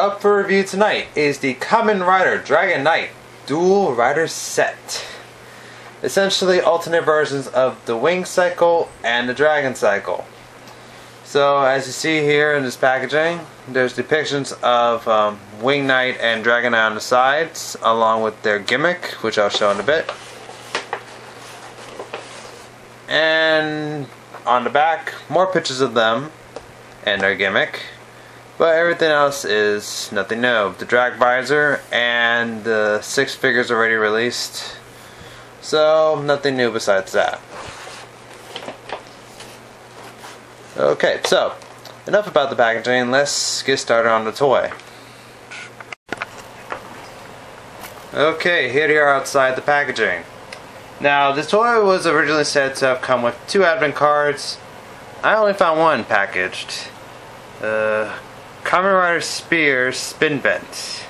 Up for review tonight is the Kamen Rider Dragon Knight Dual Rider Set. Essentially alternate versions of the Wing Cycle and the Dragon Cycle. So as you see here in this packaging, there's depictions of um, Wing Knight and Dragon Knight on the sides, along with their gimmick, which I'll show in a bit. And on the back, more pictures of them and their gimmick. But everything else is nothing new. The drag visor and the six figures already released. So nothing new besides that. Okay, so enough about the packaging. Let's get started on the toy. Okay, here they are outside the packaging. Now, the toy was originally said to have come with two advent cards. I only found one packaged. Uh, Kamen Rider Spear Spin Vent.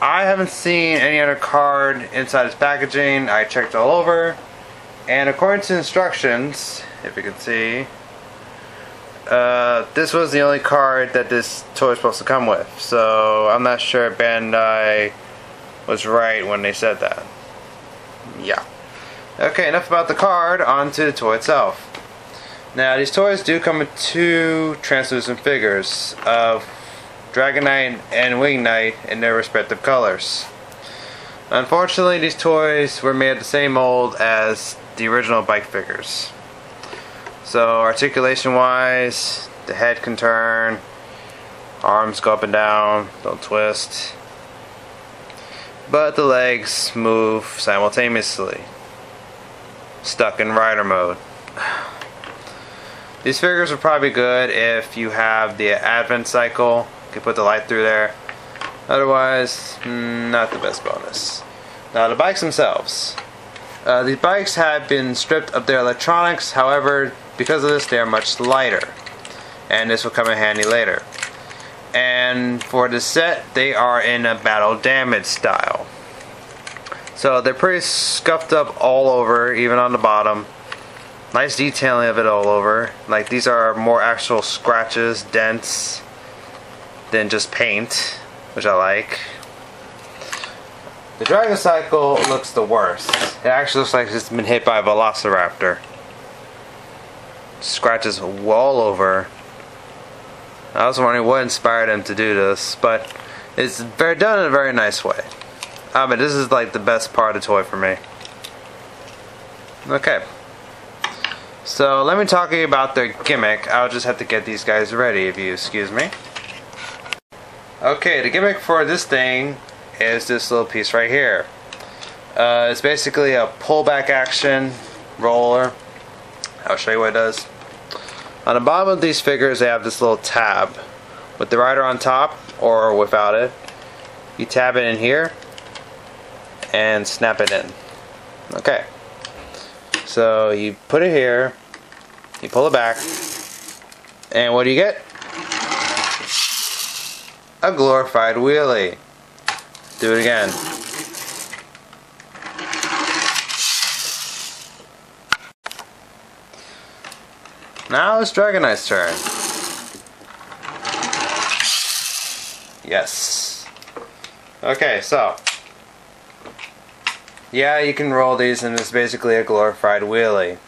I haven't seen any other card inside its packaging. I checked all over. And according to instructions, if you can see, uh, this was the only card that this toy is supposed to come with. So I'm not sure Bandai was right when they said that. Yeah. Okay, enough about the card, on to the toy itself. Now, these toys do come with two translucent figures of Dragon Knight and Wing Knight in their respective colors. Unfortunately, these toys were made the same mold as the original bike figures. So, articulation wise, the head can turn, arms go up and down, don't twist. But the legs move simultaneously. Stuck in rider mode. These figures are probably good if you have the advent cycle. You can put the light through there. Otherwise, not the best bonus. Now the bikes themselves. Uh, these bikes have been stripped of their electronics, however, because of this they are much lighter. And this will come in handy later. And for the set, they are in a battle damage style. So they're pretty scuffed up all over, even on the bottom. Nice detailing of it all over. Like these are more actual scratches, dents, than just paint, which I like. The Dragon Cycle looks the worst. It actually looks like it's been hit by a Velociraptor. Scratches all over. I was wondering what inspired him to do this, but it's very done in a very nice way. I mean, this is like the best part of toy for me. Okay. So let me talk to you about their gimmick. I'll just have to get these guys ready if you excuse me. Okay, the gimmick for this thing is this little piece right here. Uh, it's basically a pullback action roller. I'll show you what it does. On the bottom of these figures they have this little tab with the rider on top or without it. You tab it in here and snap it in. Okay. So you put it here, you pull it back, and what do you get? A glorified wheelie. Do it again. Now it's Dragon Knight's turn. Yes. Okay, so. Yeah, you can roll these and it's basically a glorified wheelie.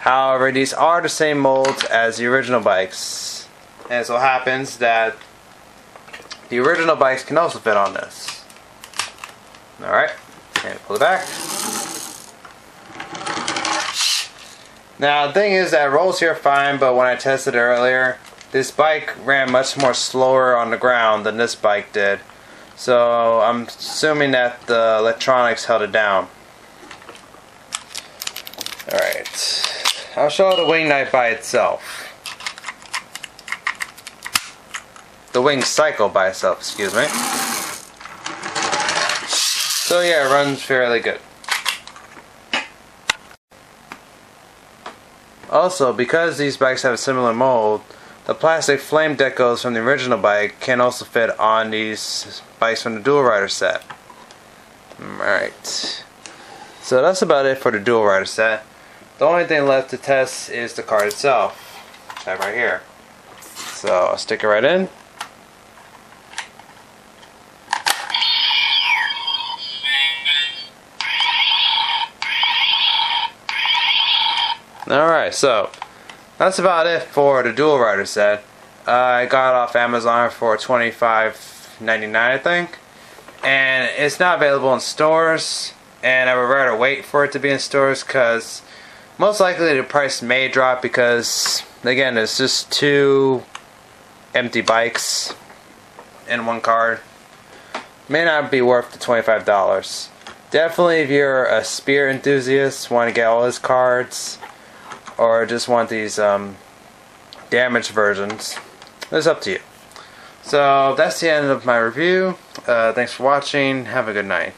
However, these are the same molds as the original bikes. And so happens that the original bikes can also fit on this. Alright, and pull it back. Now the thing is that rolls here fine, but when I tested earlier, this bike ran much more slower on the ground than this bike did. So I'm assuming that the electronics held it down. Alright. I'll show the wing knight by itself. The wing cycle by itself, excuse me. So yeah, it runs fairly good. Also, because these bikes have a similar mold, the plastic flame decals from the original bike can also fit on these bikes from the Dual Rider set. Alright. So that's about it for the Dual Rider set. The only thing left to test is the card itself. That right here. So I'll stick it right in. Alright, so that's about it for the dual rider set. Uh, I got off Amazon for $25.99 I think. And it's not available in stores. And I would rather wait for it to be in stores because most likely the price may drop because again it's just two empty bikes in one card. May not be worth the $25. Definitely if you're a spear enthusiast, want to get all his cards or just want these um, damaged versions, it's up to you. So that's the end of my review. Uh, thanks for watching. Have a good night.